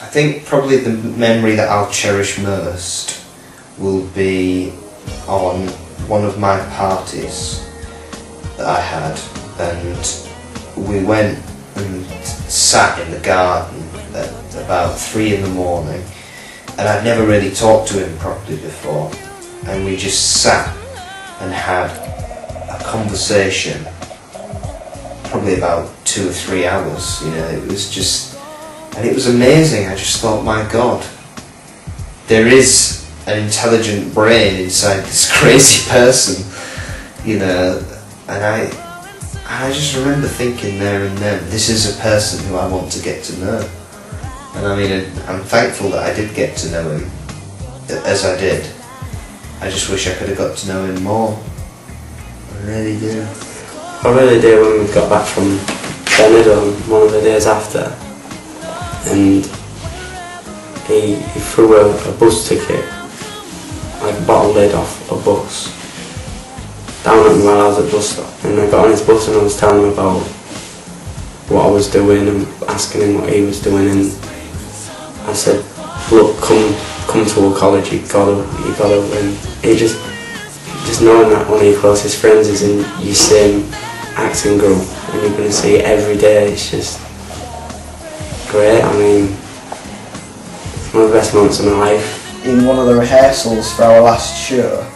I think probably the memory that I'll cherish most will be on one of my parties that I had, and we went and sat in the garden at about three in the morning, and I'd never really talked to him properly before, and we just sat and had a conversation, probably about two or three hours. You know, it was just, and it was amazing. I just thought, my God, there is an intelligent brain inside this crazy person, you know, and I. I just remember thinking there and then, this is a person who I want to get to know. And I mean, I'm thankful that I did get to know him as I did. I just wish I could have got to know him more. I really do. I really do when we got back from Benidorm one of the days after and he, he threw a, a bus ticket, like a bottle lid off a bus down at me while I was at the bus stop. And I got on his bus and I was telling him about what I was doing and asking him what he was doing. And I said, look, come come to a college, you gotta, you gotta, and he just, just knowing that one of your closest friends is in your same acting group and you're gonna see it every day, it's just great, I mean, it's one of the best moments of my life. in one of the rehearsals for our last show,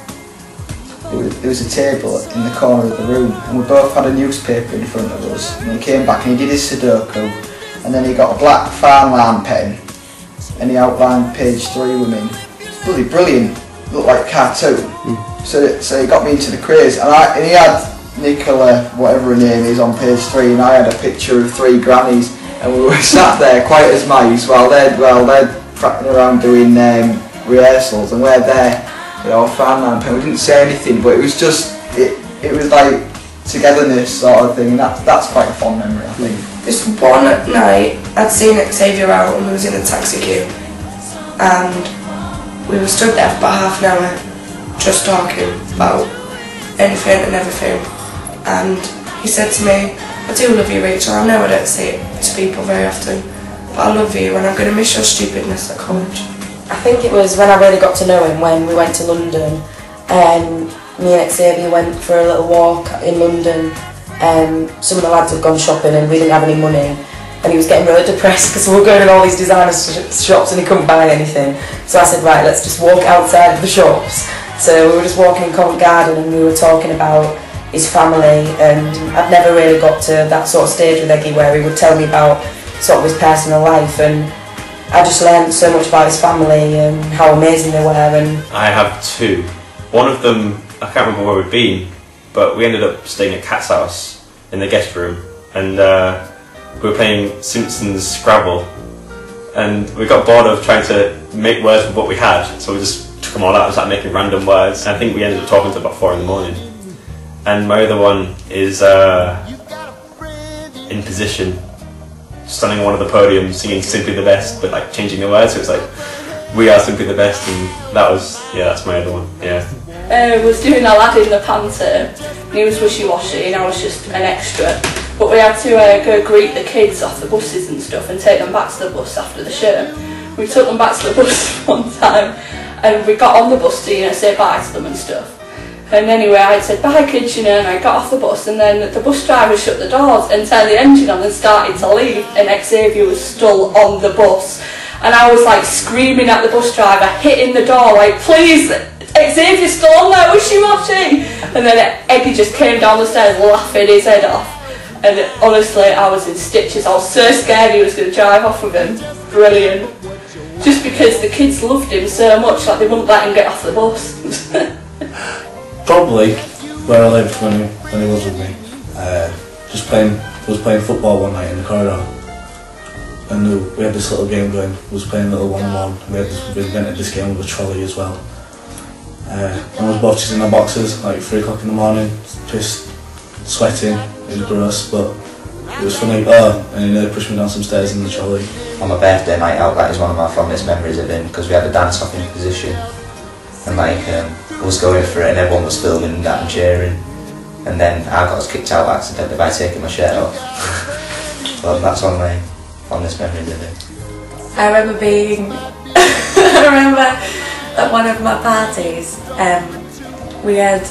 there was, a table in the corner of the room, and we both had a newspaper in front of us. And he came back and he did his Sudoku, and then he got a black farmland pen, and he outlined page three women. It's bloody brilliant. Looked like a cartoon. Hmm. So, so he got me into the craze, and I and he had Nicola, whatever her name is, on page three, and I had a picture of three grannies, and we were sat there quiet as mice while they're well they're prattling around doing um, rehearsals, and we're there, you know, farmland and We didn't say anything, but it was just it it was like togetherness sort of thing, and that's that's quite a fond memory, I think. This one night, I'd seen Xavier out and we was in a taxi queue. And we were stood there for about half an hour, just talking about anything and everything. And he said to me, I do love you, Rachel. I know I don't say it to people very often, but I love you and I'm going to miss your stupidness at college. I think it was when I really got to know him when we went to London and me and Xavier went for a little walk in London and some of the lads had gone shopping and we didn't have any money and he was getting really depressed because we were going in all these designer sh- shops and he couldn't buy anything so I said right let's just walk outside of the shops so we were just walking in Covent Garden and we were talking about his family and I've never really got to that sort of stage with Eggy where he would tell me about sort of his personal life and I just learned so much about his family and how amazing they were and I have two. One of them, I can't remember where we'd been, but we ended up staying at Cat's house in the guest room, and uh, we were playing Simpsons Scrabble, and we got bored of trying to make words with what we had, so we just took them all out and started making random words. And I think we ended up talking to about four in the morning. And my other one is uh, in position, standing on one of the podiums singing "Simply the Best," but like changing the words. So it's like "We are simply the best," and that was yeah, that's my other one. Yeah. uh, was doing Aladdin the Panto, and he was wishy-washy, and I was just an extra. But we had to uh, go greet the kids off the buses and stuff, and take them back to the bus after the show. We took them back to the bus one time, and we got on the bus to you know say bye to them and stuff. And anyway, I said bye know, and I got off the bus, and then the bus driver shut the doors and turned the engine on and started to leave, and Xavier was still on the bus. And I was like screaming at the bus driver, hitting the door, like, please, Xavier's still on there, wishy-washy. And then Eggy just came down the stairs laughing his head off. And honestly, I was in stitches. I was so scared he was going to drive off with him. Brilliant. Just because the kids loved him so much, like they wouldn't let him get off the bus. Probably where I lived when he, when he was with me. Uh, just playing, was playing football one night in the corridor, and we had this little game going. Was playing little one-on-one. We had this, we invented this game with a trolley as well. Uh, and I was both in the boxes like three o'clock in the morning, just sweating. It was gross, but it was funny. Oh, and he pushed me down some stairs in the trolley. on my birthday night out, that is one of my fondest memories of him because we had a dance off in position and like um, I was going for it and everyone was filming that and cheering and then I got kicked out accidentally by taking my shirt off. well, that's on my fondest memories of him. I remember being. I remember at one of my parties, um, we had.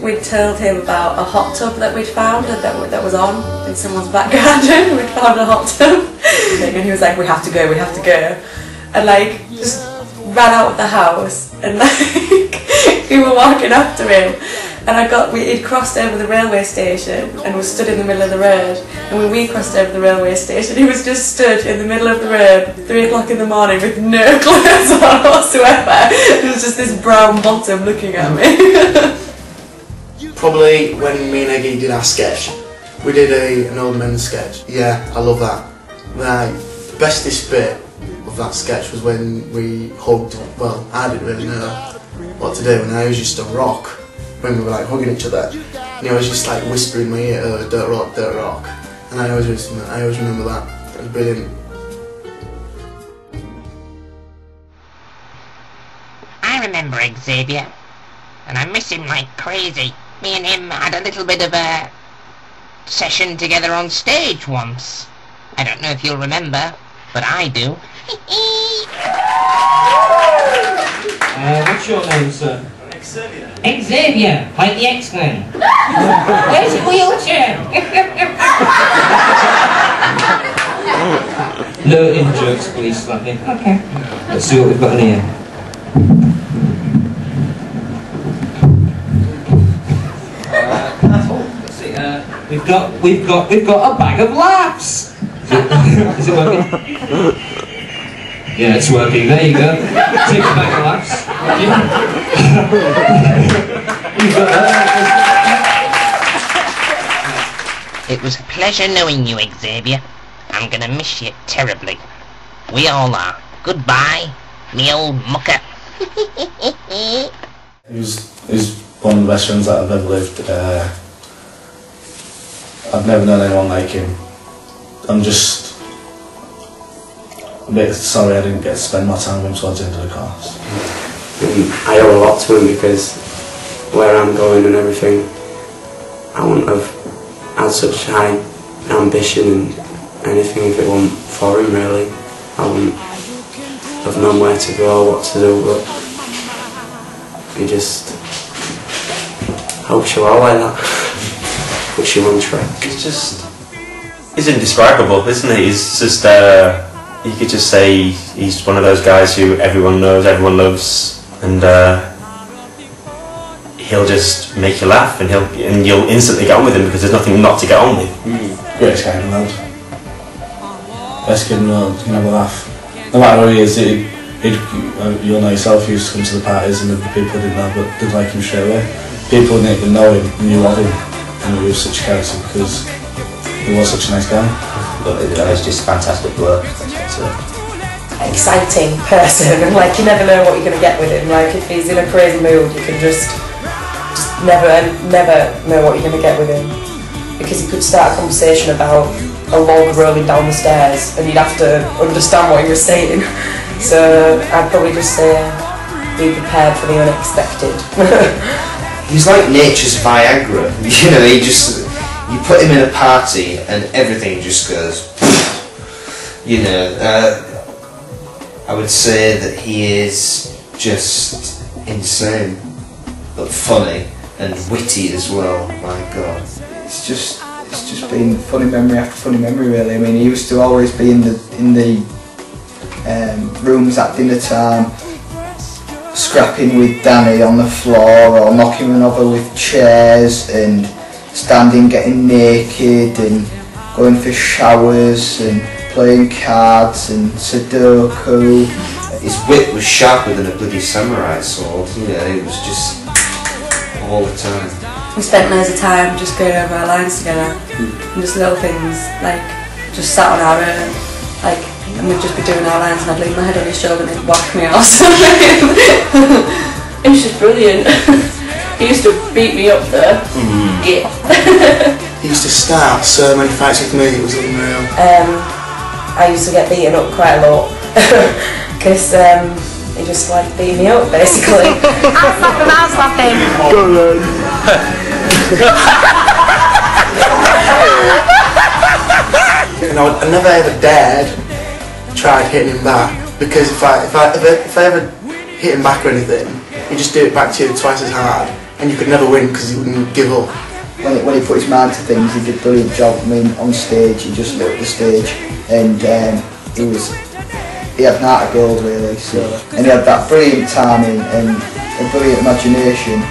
We'd told him about a hot tub that we'd found that, that was on in someone's back garden. We'd found a hot tub. and he was like, We have to go, we have to go. And like, just ran out of the house and like, we were walking after him. And I got, we, he'd crossed over the railway station and was stood in the middle of the road. And when we crossed over the railway station, he was just stood in the middle of the road, three o'clock in the morning, with no clothes on whatsoever. It was just this brown bottom looking at me. Probably when me and Eggy did our sketch, we did a, an old men's sketch. Yeah, I love that. The bestest bit of that sketch was when we hugged. Well, I didn't really know what to do, and I was just a rock when we were like hugging each other. And he was just like whispering in my ear, oh, "Don't rock, don't rock," and I always, I always remember that. It was brilliant. I remember Xavier, and I miss him like crazy. Me and him had a little bit of a session together on stage once. I don't know if you'll remember, but I do. Uh, what's your name, sir? Xavier, Xavier, like the X-Men. Where's your wheelchair? No in jokes, please, Slappy. Okay. Let's see what we've got in here. Let's see, uh, we've got, we've got, we've got a bag of laughs. Is it, is it working? Yeah, it's working. There you go. Take a bag of laughs. You've got, uh, It was a pleasure knowing you, Xavier. I'm gonna miss you terribly. We all are. Goodbye, me old mucker. He was, he's one of the best friends that I've ever lived. Uh, I've never known anyone like him. I'm just a bit sorry I didn't get to spend my time with him towards the end of the course. I owe a lot to him because where I'm going and everything, I wouldn't have had such high ambition and anything if it wasn't for him really. I wouldn't have known where to go, what to do, but he just helps you out like that. Puts you on track. It's just, he's indescribable, isn't he? He's just, uh, you could just say he's one of those guys who everyone knows, everyone loves, and uh, he'll just make you laugh, and he'll and you'll instantly get on with him because there's nothing not to get on with. Greatest guy in the world. Best kid in the world, you can have a laugh. No matter who he is, he'd, he'd, uh, you'll know yourself, he used to come to the parties and the people didn't know, but did like him straight away. People didn't even know him, knew of him, and he was such a character because he was such a nice guy. But it was just fantastic work. Exciting person and like you never know what you're going to get with him like if he's in a crazy mood you can just just never never know what you're going to get with him because he could start a conversation about a log rolling down the stairs and you'd have to understand what he was saying so I'd probably just say uh, be prepared for the unexpected He's like nature's Viagra. You know, he just you put him in a party and everything just goes. You know, uh, I would say that he is just insane, but funny and witty as well. My God. It's just it's just been funny memory after funny memory really. I mean he used to always be in the in the um, rooms at dinner time scrapping with Danny on the floor or knocking one over with chairs and standing getting naked and going for showers and playing cards and Sudoku. His wit was sharper than a bloody samurai sword. You know, it was just all the time. We spent loads of time just going over our lines together and just little things like just sat on our own like and we'd just be doing our lines and I'd lean my head on his shoulder and he'd whack me or something. It was just brilliant. he used to beat me up there. Yeah. He used to start so many fights with me, it was unreal. um, I used to get beaten up quite a lot because um, he just like beat me up basically I'll slap him, I'll slap him. And I, would, I never ever dared tried hitting him back because if I if I if I, if I ever hit him back or anything, he'd just do it back to you twice as hard, and you could never win because he wouldn't give up. When he, when he put his mind to things, he did a brilliant job. I mean, on stage, he just lit the stage, and um, he was he had an heart of gold really. So, and he had that brilliant timing and a brilliant imagination,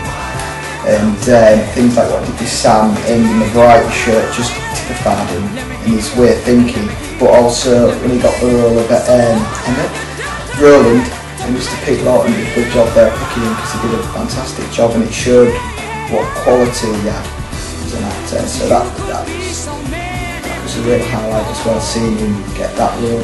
and um, things like what did with Sam in the variety shirt just typified him and his way of thinking. But also when he got the role of um, Roland, and Mr. Pete Lawton did a good job there picking him because he did a fantastic job and it showed what quality he had as an actor. Uh, so that, that was that was a real highlight as well, seeing him get that role.